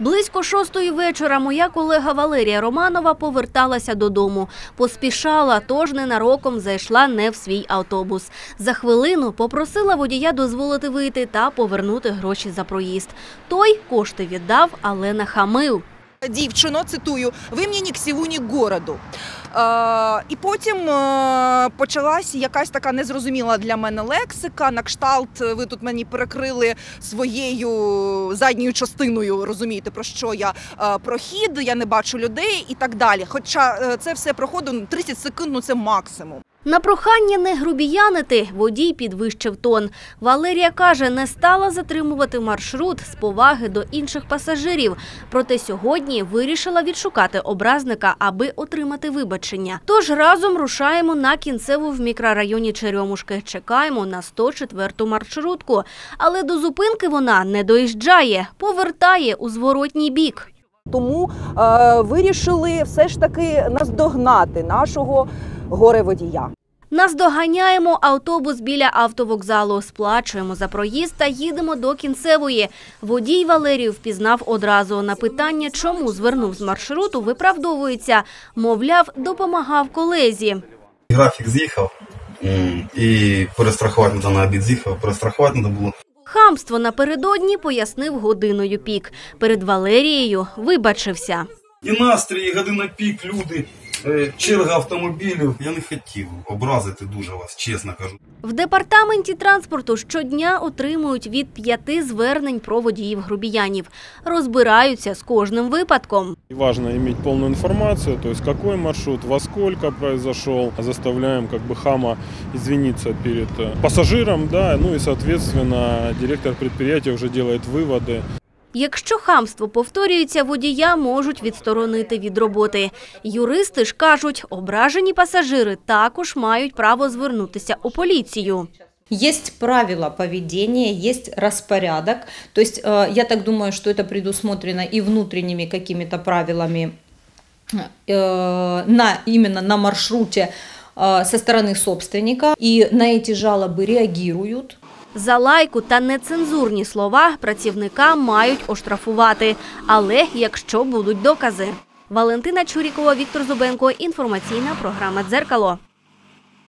Близько шостої вечора моя колега Валерія Романова поверталася додому. Поспішала, тож ненароком зайшла не в свій автобус. За хвилину попросила водія дозволити вийти та повернути гроші за проїзд. Той кошти віддав, але нахамив. Дівчино, цитую, ви мені ні к городу. Е, і потім е, почалась якась така незрозуміла для мене лексика. На кшталт, ви тут мені перекрили своєю задньою частиною, розумієте, про що я е, прохід, я не бачу людей і так далі. Хоча е, це все проходить ну, 30 секунд, ну це максимум. На прохання не грубіянити водій підвищив тон. Валерія каже, не стала затримувати маршрут з поваги до інших пасажирів. Проте сьогодні вирішила відшукати образника, аби отримати вибачення. Тож разом рушаємо на кінцеву в мікрорайоні Черемушки. Чекаємо на 104-ту маршрутку. Але до зупинки вона не доїжджає, повертає у зворотній бік. Тому е, вирішили все ж таки наздогнати нашого горе-водія. Наздоганяємо автобус біля автовокзалу, сплачуємо за проїзд та їдемо до кінцевої. Водій Валерію впізнав одразу. На питання, чому звернув з маршруту, виправдовується. Мовляв, допомагав колезі. Графік з'їхав і перестрахувати треба на обід з'їхав, перестрахувати треба було. Хамство напередодні пояснив годиною пік. Перед Валерією вибачився. І настрій, і година пік, люди, черга автомобілів. Я не хотів образити дуже вас, чесно кажу. В департаменті транспорту щодня отримують від п'яти звернень про водіїв грубіянів. Розбираються з кожним випадком. И Важно иметь полную информацию, то есть какой маршрут, во сколько произошел. Заставляем как бы хама извиниться перед э, пассажиром, да, ну и, соответственно, директор предприятия уже делает выводы. Якщо хамство повторюється, водія можуть відсторонити від роботи. Юристи ж кажуть, ображені пасажири також мають право звернутися у поліцію. Есть правила поведения, есть распорядок. То есть э, я так думаю, что это предусмотрено и внутренними какими-то правилами э, на, именно на маршруте э, со стороны собственника. И на эти жалобы реагируют. За лайку та нецензурні слова працівника мають оштрафувати, але якщо будуть докази. Валентина Чурікова, Віктор Зубенко. Інформаційна програма «Дзеркало».